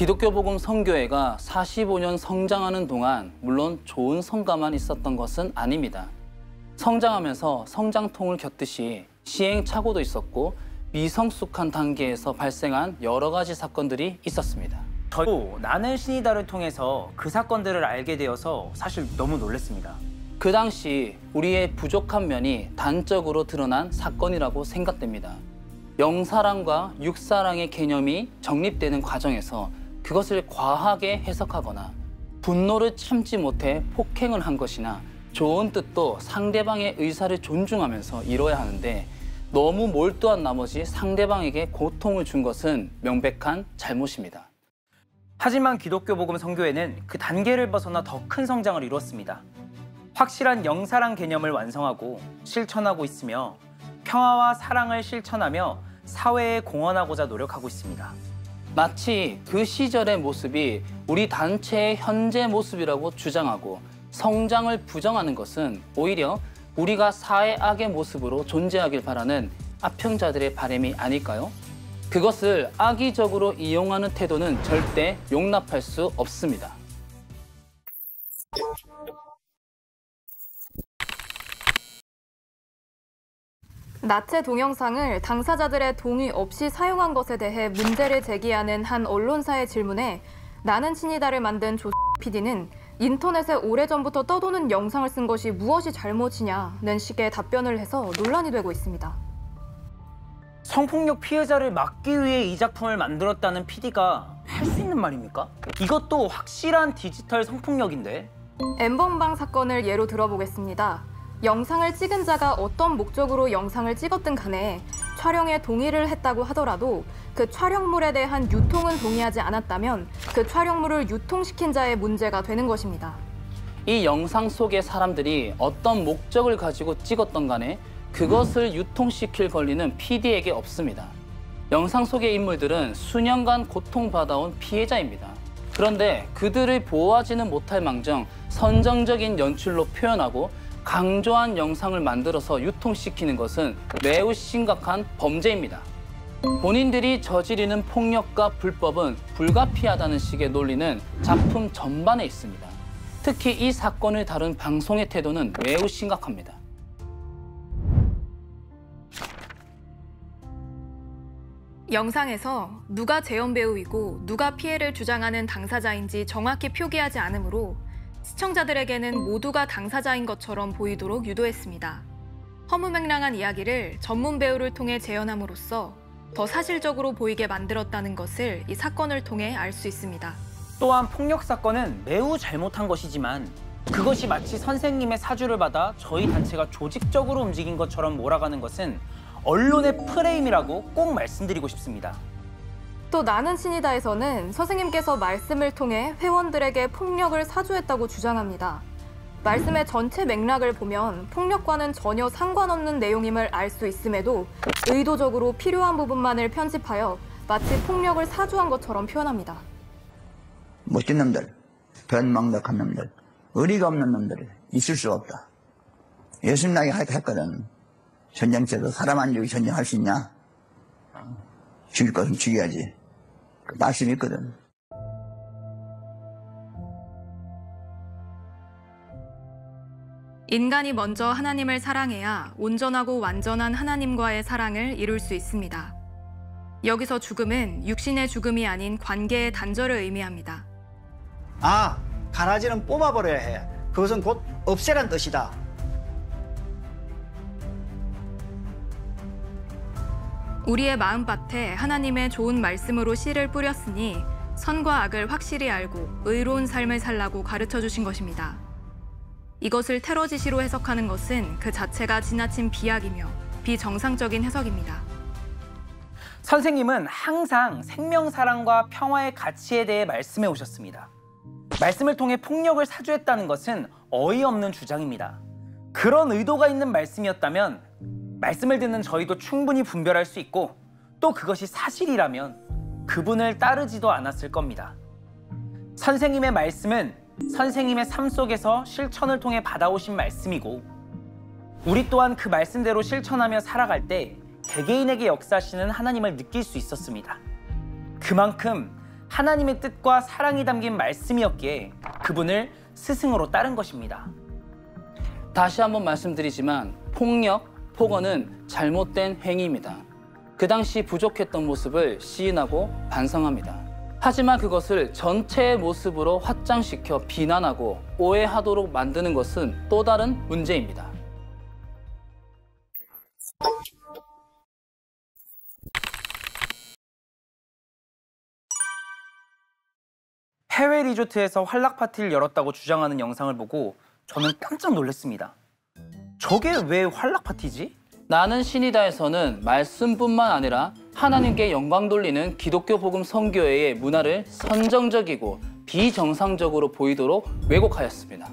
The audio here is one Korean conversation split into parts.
기독교 복음 선교회가 45년 성장하는 동안 물론 좋은 성과만 있었던 것은 아닙니다. 성장하면서 성장통을 겪듯이 시행착오도 있었고 미성숙한 단계에서 발생한 여러 가지 사건들이 있었습니다. 저도 나는 신이다를 통해서 그 사건들을 알게 되어서 사실 너무 놀랐습니다. 그 당시 우리의 부족한 면이 단적으로 드러난 사건이라고 생각됩니다. 영사랑과 육사랑의 개념이 정립되는 과정에서 그것을 과하게 해석하거나 분노를 참지 못해 폭행을 한 것이나 좋은 뜻도 상대방의 의사를 존중하면서 이뤄야 하는데 너무 몰두한 나머지 상대방에게 고통을 준 것은 명백한 잘못입니다. 하지만 기독교 복음 선교회는 그 단계를 벗어나 더 큰 성장을 이루었습니다. 확실한 영사랑 개념을 완성하고 실천하고 있으며 평화와 사랑을 실천하며 사회에 공헌하고자 노력하고 있습니다. 마치 그 시절의 모습이 우리 단체의 현재 모습이라고 주장하고 성장을 부정하는 것은 오히려 우리가 사회 악의 모습으로 존재하길 바라는 아평자들의 바람이 아닐까요? 그것을 악의적으로 이용하는 태도는 절대 용납할 수 없습니다. 나체 동영상을 당사자들의 동의 없이 사용한 것에 대해 문제를 제기하는 한 언론사의 질문에 나는 신이다를 만든 조 PD는 인터넷에 오래전부터 떠도는 영상을 쓴 것이 무엇이 잘못이냐는 식의 답변을 해서 논란이 되고 있습니다. 성폭력 피해자를 막기 위해 이 작품을 만들었다는 PD가 할 수 있는 말입니까? 이것도 확실한 디지털 성폭력인데 엠번방 사건을 예로 들어보겠습니다. 영상을 찍은 자가 어떤 목적으로 영상을 찍었든 간에 촬영에 동의를 했다고 하더라도 그 촬영물에 대한 유통은 동의하지 않았다면 그 촬영물을 유통시킨 자의 문제가 되는 것입니다. 이 영상 속의 사람들이 어떤 목적을 가지고 찍었던 간에 그것을 유통시킬 권리는 PD에게 없습니다. 영상 속의 인물들은 수년간 고통받아온 피해자입니다. 그런데 그들을 보호하지는 못할 망정 선정적인 연출로 표현하고 강조한 영상을 만들어서 유통시키는 것은 매우 심각한 범죄입니다. 본인들이 저지르는 폭력과 불법은 불가피하다는 식의 논리는 작품 전반에 있습니다. 특히 이 사건을 다룬 방송의 태도는 매우 심각합니다. 영상에서 누가 재연 배우이고 누가 피해를 주장하는 당사자인지 정확히 표기하지 않으므로 시청자들에게는 모두가 당사자인 것처럼 보이도록 유도했습니다. 허무맹랑한 이야기를 전문 배우를 통해 재현함으로써 더 사실적으로 보이게 만들었다는 것을 이 사건을 통해 알 수 있습니다. 또한 폭력 사건은 매우 잘못한 것이지만 그것이 마치 선생님의 사주를 받아 저희 단체가 조직적으로 움직인 것처럼 몰아가는 것은 언론의 프레임이라고 꼭 말씀드리고 싶습니다. 또 나는 신이다에서는 선생님께서 말씀을 통해 회원들에게 폭력을 사주했다고 주장합니다. 말씀의 전체 맥락을 보면 폭력과는 전혀 상관없는 내용임을 알 수 있음에도 의도적으로 필요한 부분만을 편집하여 마치 폭력을 사주한 것처럼 표현합니다. 멋진 놈들, 변망덕한 놈들, 의리가 없는 놈들 있을 수 없다. 예수님 나이 했거든. 전쟁 때도 사람 안 죽이 전쟁할 수 있냐? 죽일 것은 죽여야지. 그 말씀이 있거든. 인간이 먼저 하나님을 사랑해야 온전하고 완전한 하나님과의 사랑을 이룰 수 있습니다. 여기서 죽음은 육신의 죽음이 아닌 관계의 단절을 의미합니다. 아, 가라지는 뽑아버려야 해. 그것은 곧 없애란 뜻이다. 우리의 마음밭에 하나님의 좋은 말씀으로 씨를 뿌렸으니 선과 악을 확실히 알고 의로운 삶을 살라고 가르쳐 주신 것입니다. 이것을 테러 지시로 해석하는 것은 그 자체가 지나친 비약이며 비정상적인 해석입니다. 선생님은 항상 생명 사랑과 평화의 가치에 대해 말씀해 오셨습니다. 말씀을 통해 폭력을 사주했다는 것은 어이없는 주장입니다. 그런 의도가 있는 말씀이었다면 말씀을 듣는 저희도 충분히 분별할 수 있고 또 그것이 사실이라면 그분을 따르지도 않았을 겁니다. 선생님의 말씀은 선생님의 삶 속에서 실천을 통해 받아오신 말씀이고 우리 또한 그 말씀대로 실천하며 살아갈 때 개개인에게 역사하시는 하나님을 느낄 수 있었습니다. 그만큼 하나님의 뜻과 사랑이 담긴 말씀이었기에 그분을 스승으로 따른 것입니다. 다시 한번 말씀드리지만 폭력, 폭언은 잘못된 행위입니다. 그 당시 부족했던 모습을 시인하고 반성합니다. 하지만 그것을 전체의 모습으로 확장시켜 비난하고 오해하도록 만드는 것은 또 다른 문제입니다. 해외 리조트에서 환락 파티를 열었다고 주장하는 영상을 보고 저는 깜짝 놀랐습니다. 저게 왜 환락 파티지? 나는 신이다에서는 말씀뿐만 아니라 하나님께 영광 돌리는 기독교 복음 선교회의 문화를 선정적이고 비정상적으로 보이도록 왜곡하였습니다.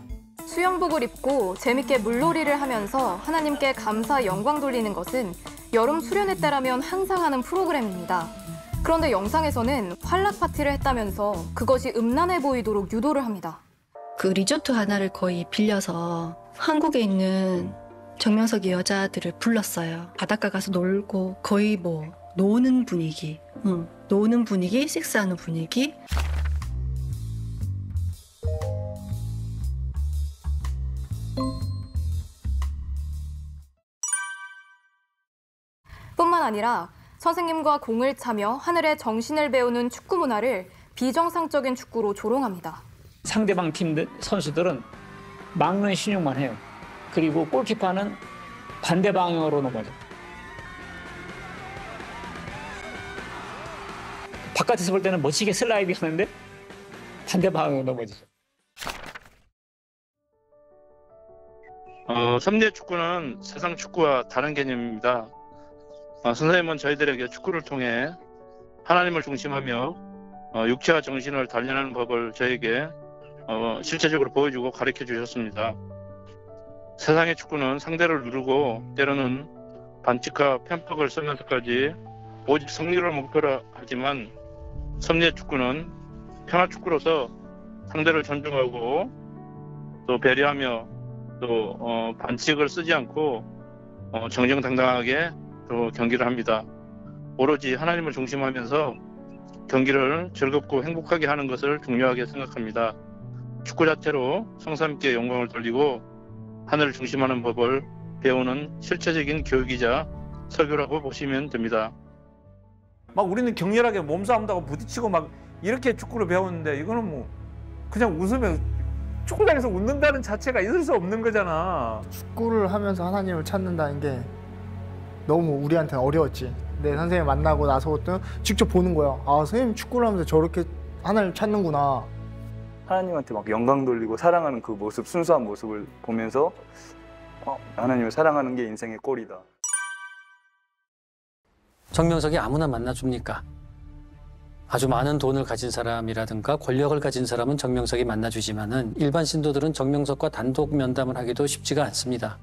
수영복을 입고 재밌게 물놀이를 하면서 하나님께 감사 영광 돌리는 것은 여름 수련회 때라면 항상 하는 프로그램입니다. 그런데 영상에서는 환락 파티를 했다면서 그것이 음란해 보이도록 유도를 합니다. 그 리조트 하나를 거의 빌려서 한국에 있는 정명석이 여자들을 불렀어요. 바닷가 가서 놀고 거의 뭐 노는 분위기, 응. 노는 분위기, 섹스하는 분위기. 뿐만 아니라 선생님과 공을 차며 하늘의 정신을 배우는 축구 문화를 비정상적인 축구로 조롱합니다. 상대방 팀 선수들은 막는 신용만 해요. 그리고 골키퍼는 반대 방향으로 넘어져. 바깥에서 볼 때는 멋지게 슬라이딩 하는데 반대 방향으로 넘어지죠. 어, 삼대 축구는 세상 축구와 다른 개념입니다. 어, 선생님은 저희들에게 축구를 통해 하나님을 중심하며 어, 육체와 정신을 단련하는 법을 저에게 어, 실제적으로 보여주고 가르쳐 주셨습니다. 세상의 축구는 상대를 누르고 때로는 반칙과 편법을 쓰면서까지 오직 승리를 목표로 하지만 섭리의 축구는 평화 축구로서 상대를 존중하고 또 배려하며 또 어, 반칙을 쓰지 않고 어, 정정당당하게 또 경기를 합니다. 오로지 하나님을 중심하면서 경기를 즐겁고 행복하게 하는 것을 중요하게 생각합니다. 축구 자체로 성삼께 영광을 돌리고 하늘을 중심하는 법을 배우는 실체적인 교육이자 설교라고 보시면 됩니다. 막 우리는 격렬하게 몸싸움도 하고 부딪히고 막 이렇게 축구를 배웠는데 이거는 뭐 그냥 웃으면 축구장에서 웃는다는 자체가 있을 수 없는 거잖아. 축구를 하면서 하나님을 찾는다는 게 너무 우리한테는 어려웠지. 내 선생님 만나고 나서부터 직접 보는 거야. 아, 선생님 축구를 하면서 저렇게 하나님 찾는구나. 하나님한테 막 영광 돌리고 사랑하는 그 모습, 순수한 모습을 보면서 어, 하나님을 사랑하는 게 인생의 꼴이다. 정명석이 아무나 만나줍니까? 아주 많은 돈을 가진 사람이라든가 권력을 가진 사람은 정명석이 만나주지만은 일반 신도들은 정명석과 단독 면담을 하기도 쉽지가 않습니다.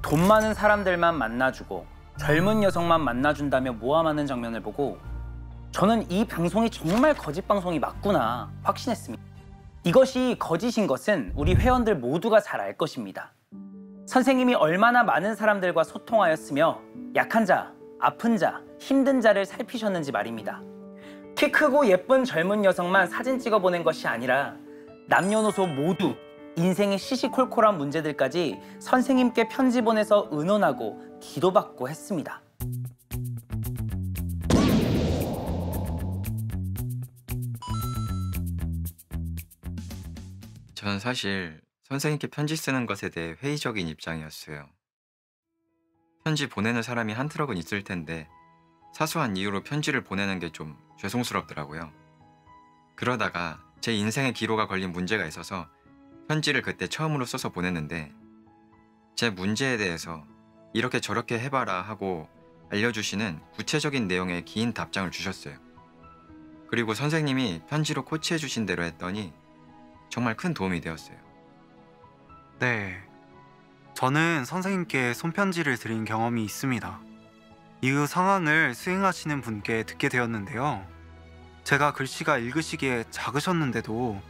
돈 많은 사람들만 만나주고 젊은 여성만 만나준다며 모함하는 장면을 보고 저는 이 방송이 정말 거짓 방송이 맞구나 확신했습니다. 이것이 거짓인 것은 우리 회원들 모두가 잘 알 것입니다. 선생님이 얼마나 많은 사람들과 소통하였으며 약한 자, 아픈 자, 힘든 자를 살피셨는지 말입니다. 키 크고 예쁜 젊은 여성만 사진 찍어 보낸 것이 아니라 남녀노소 모두 인생의 시시콜콜한 문제들까지 선생님께 편지 보내서 의논하고 기도받고 했습니다. 저는 사실 선생님께 편지 쓰는 것에 대해 회의적인 입장이었어요. 편지 보내는 사람이 한 트럭은 있을 텐데 사소한 이유로 편지를 보내는 게 좀 죄송스럽더라고요. 그러다가 제 인생의 기로가 걸린 문제가 있어서 편지를 그때 처음으로 써서 보냈는데 제 문제에 대해서 이렇게 저렇게 해봐라 하고 알려주시는 구체적인 내용의 긴 답장을 주셨어요. 그리고 선생님이 편지로 코치해 주신 대로 했더니 정말 큰 도움이 되었어요. 네. 저는 선생님께 손편지를 드린 경험이 있습니다. 이후 상황을 수행하시는 분께 듣게 되었는데요. 제가 글씨가 읽으시기에 작으셨는데도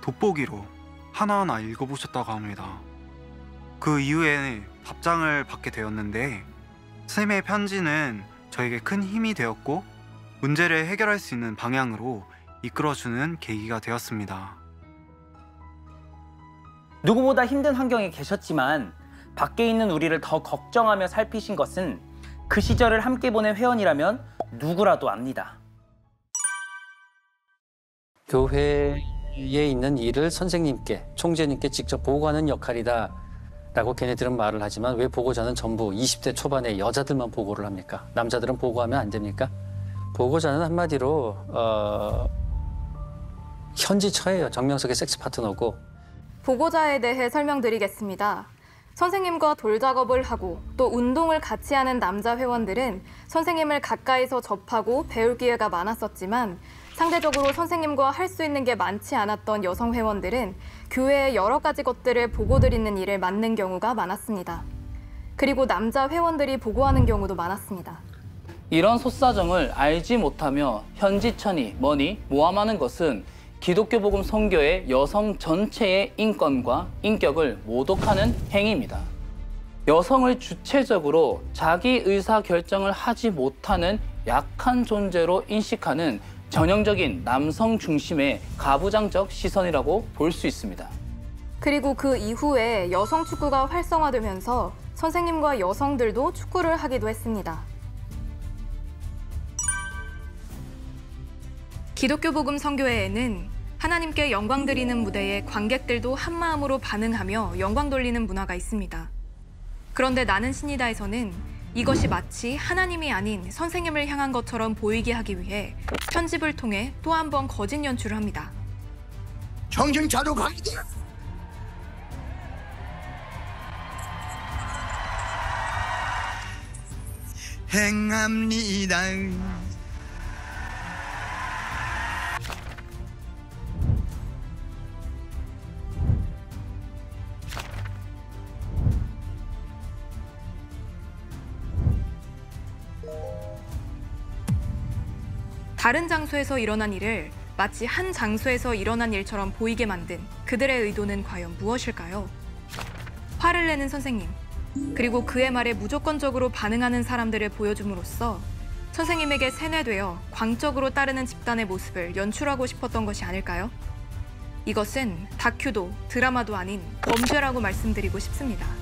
돋보기로 하나하나 읽어보셨다고 합니다. 그 이후에 답장을 받게 되었는데 선생님의 편지는 저에게 큰 힘이 되었고 문제를 해결할 수 있는 방향으로 이끌어주는 계기가 되었습니다. 누구보다 힘든 환경에 계셨지만 밖에 있는 우리를 더 걱정하며 살피신 것은 그 시절을 함께 보낸 회원이라면 누구라도 압니다. 교회에 있는 일을 선생님께, 총재님께 직접 보고하는 역할이다. 라고 걔네들은 말을 하지만 왜 보고자는 전부 20대 초반의 여자들만 보고를 합니까? 남자들은 보고하면 안 됩니까? 보고자는 한마디로 어, 현지처예요. 정명석의 섹스 파트너고 보고자에 대해 설명드리겠습니다. 선생님과 돌 작업을 하고 또 운동을 같이 하는 남자 회원들은 선생님을 가까이서 접하고 배울 기회가 많았었지만 상대적으로 선생님과 할 수 있는 게 많지 않았던 여성 회원들은 교회의 여러 가지 것들을 보고 드리는 일을 맡는 경우가 많았습니다. 그리고 남자 회원들이 보고하는 경우도 많았습니다. 이런 속사정을 알지 못하며 현지천이 뭐니 모함하는 것은 기독교 복음 선교의 여성 전체의 인권과 인격을 모독하는 행위입니다. 여성을 주체적으로 자기 의사 결정을 하지 못하는 약한 존재로 인식하는 전형적인 남성 중심의 가부장적 시선이라고 볼 수 있습니다. 그리고 그 이후에 여성 축구가 활성화되면서 선생님과 여성들도 축구를 하기도 했습니다. 기독교 복음 선교회에는 하나님께 영광 드리는 무대에 관객들도 한 마음으로 반응하며 영광 돌리는 문화가 있습니다. 그런데 나는 신이다에서는 이것이 마치 하나님이 아닌 선생님을 향한 것처럼 보이게 하기 위해 편집을 통해 또 한 번 거짓 연출을 합니다. 정신 차려 가기 행합니다. 다른 장소에서 일어난 일을 마치 한 장소에서 일어난 일처럼 보이게 만든 그들의 의도는 과연 무엇일까요? 화를 내는 선생님, 그리고 그의 말에 무조건적으로 반응하는 사람들을 보여줌으로써 선생님에게 세뇌되어 광적으로 따르는 집단의 모습을 연출하고 싶었던 것이 아닐까요? 이것은 다큐도 드라마도 아닌 범죄라고 말씀드리고 싶습니다.